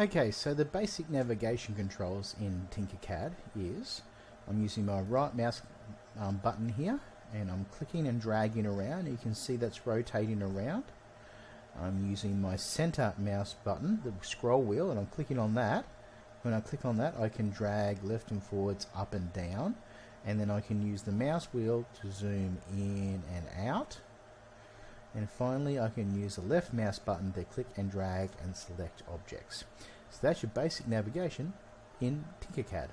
Okay, so the basic navigation controls in Tinkercad is I'm using my right mouse um, button here and I'm clicking and dragging around. You can see that's rotating around. I'm using my center mouse button, the scroll wheel, and I'm clicking on that. When I click on that, I can drag left and forwards, up and down, and then I can use the mouse wheel to zoom in and out. And finally, I can use the left mouse button to click and drag and select objects. So that's your basic navigation in Tinkercad.